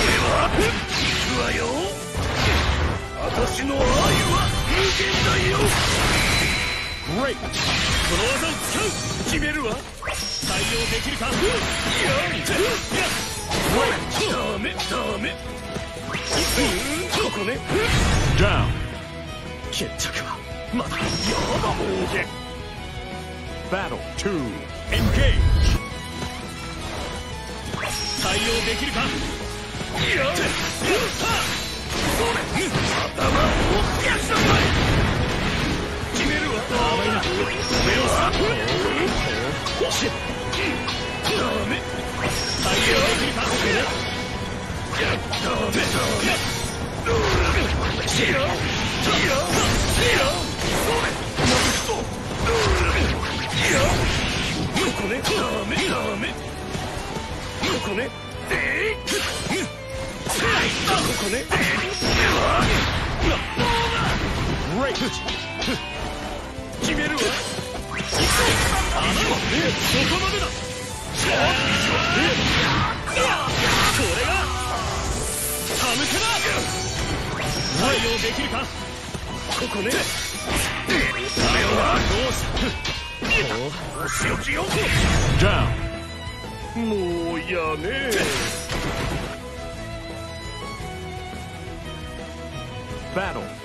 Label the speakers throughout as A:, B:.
A: は
B: 行くわよ私の愛は無限大よ
A: Great!
B: この技を使う決めるわ対応できるかいやダメダメここね
A: Down!
B: 決着はまだやだもうけ
A: Battle 2. Engage!
B: 対応できるか？ねここね
A: Great!
B: 決めるわあなたそこまでだこれが歯向けだ対応できるかここね対応はどうしたお仕置きよ
A: Down!
B: もうやね
A: battle.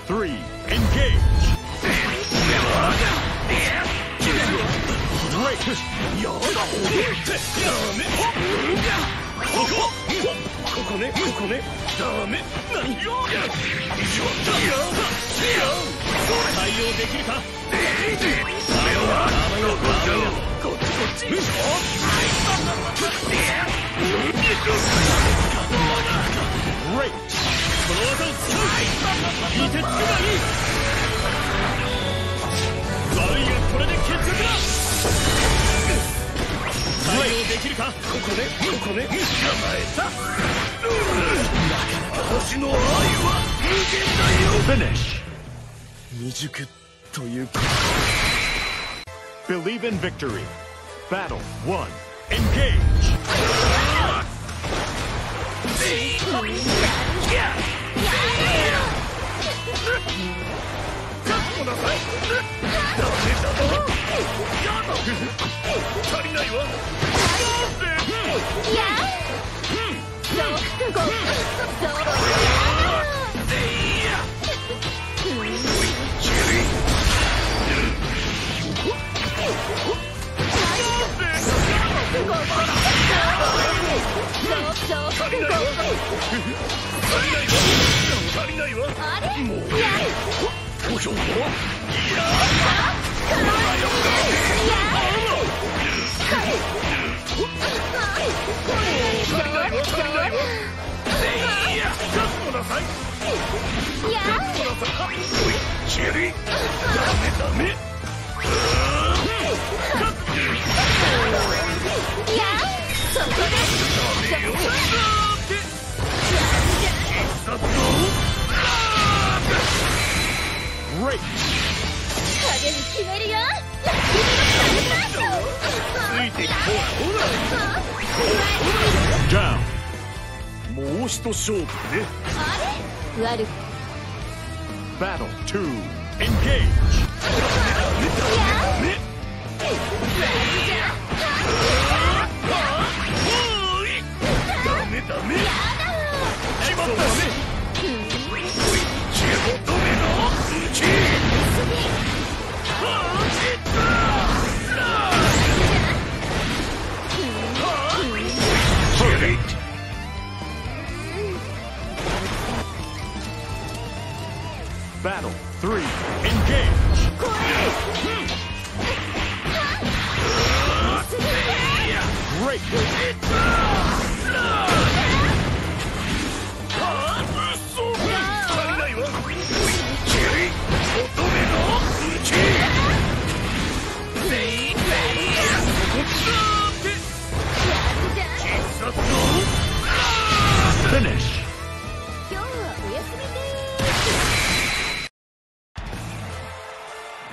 B: ょいてつくがいい悪いがこれで決着だ対応できるかここねここね捕まえた私の愛は無限だよ
A: Finish!
B: 未熟というか
A: Believe in victory. Battle 1. Engage! Yeah!
B: 足りないわ。足りないわ。もう故障も足りないわ足りないわいやちょっとなさいちょっとなさいおいチェリーダメダメダメよらもう一勝負ね
C: 悪く
A: Battle 2. Engage!
B: ダ
A: Battle 3. Engage! Great!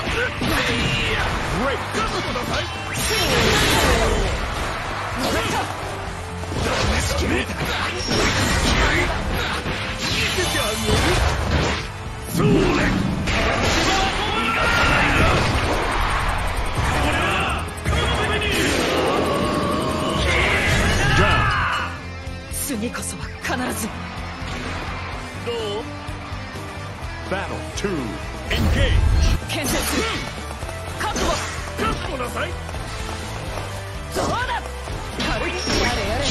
D: 足りないわ足りないさい。どう
E: だ軽いどうだやれやれ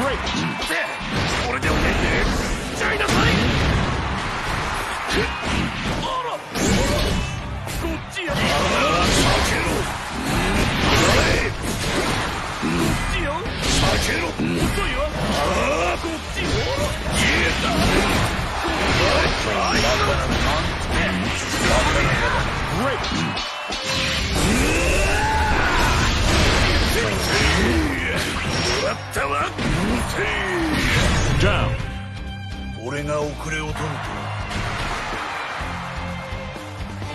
D: 避けろどうあ俺が遅れを取ると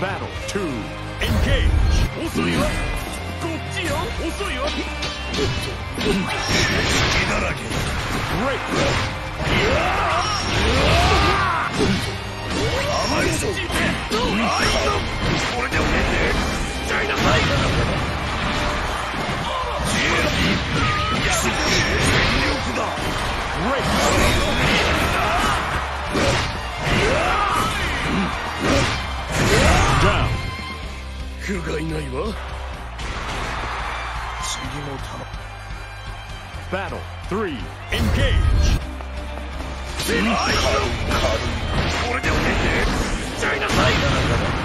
A: Battle 2. Engage.
D: 遅いわこっちよ。遅いわ隙だらけ
A: Great.
D: 甘いぞこれでおねん。ねちゃいなさい全力だ不甲斐ないわ次も頼
A: Battle 3. Engage.
D: むあいつこれでおねんねちゃいなさい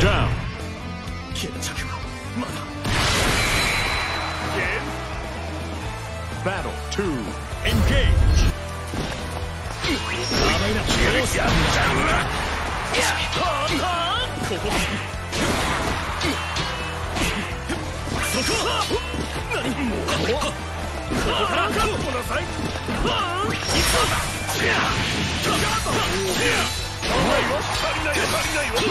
A: Down.
D: 決着はまだ
A: Battle 2.
B: 足りないよ足りないわ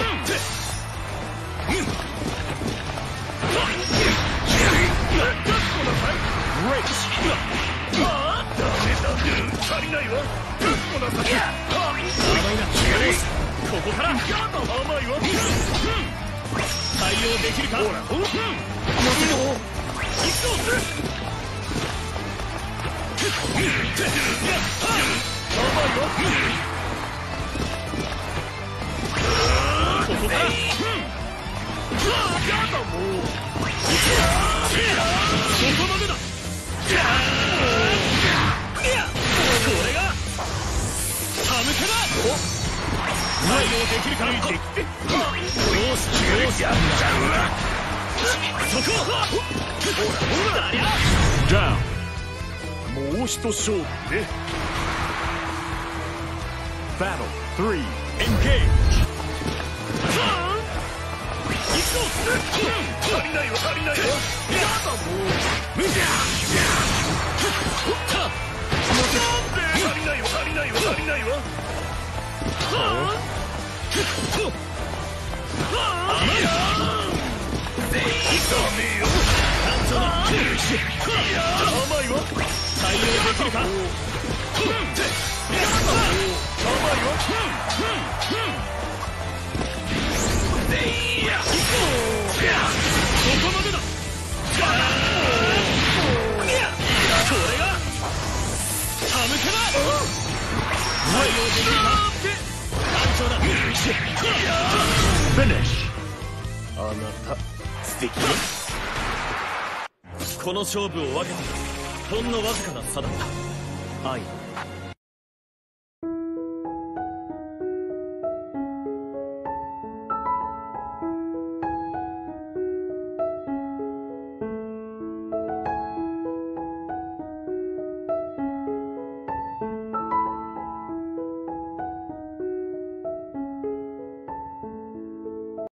B: ダメだ足りないわこなさいやだもうそこまでだ対応できるかよしよしやっちゃうわそこほらほらだりゃ
A: Down.
B: もう一勝負ね
A: Battle 3. Engage.
B: 足りないよ足りないよやだこまでだこれが歯向けだ
A: Finish.
B: あなた。素敵ね。この勝負を分けてほんのわずかな差だった。愛。